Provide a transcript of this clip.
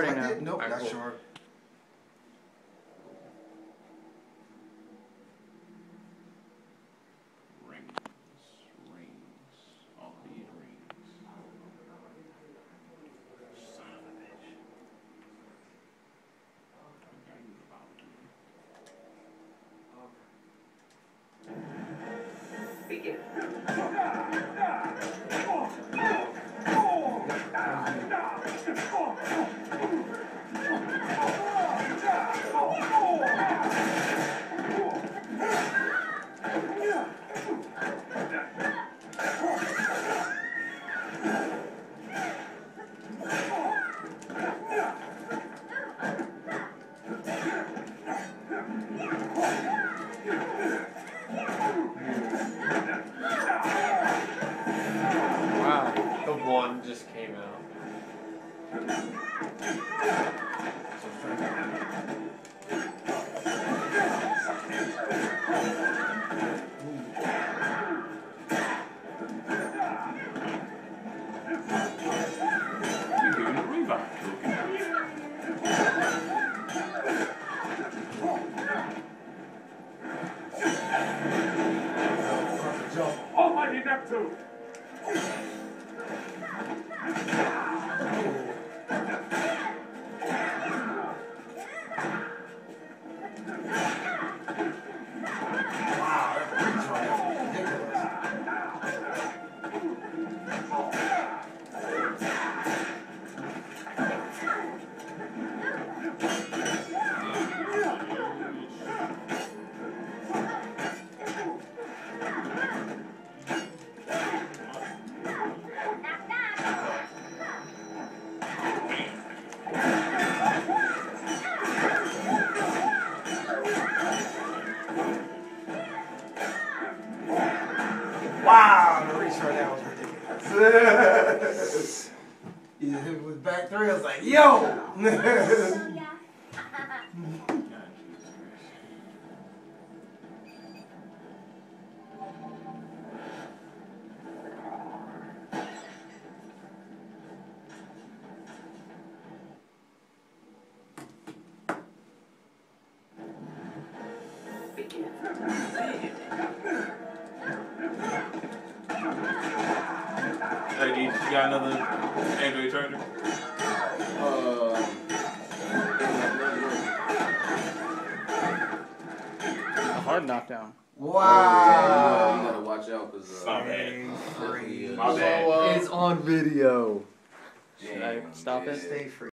Right I now. did, nope, Alright, not cool. sure. Rings, rings, all these rings. Son of a bitch. Okay, about to. Wow. The one just came out. Almighty Neptune! you it with back three, I was like, yo! God, you got another Android charger? A hard knockdown. wow! you gotta watch out because uh, Stop it. My bad. So, uh, it's on video. Should I stop it? Stay free.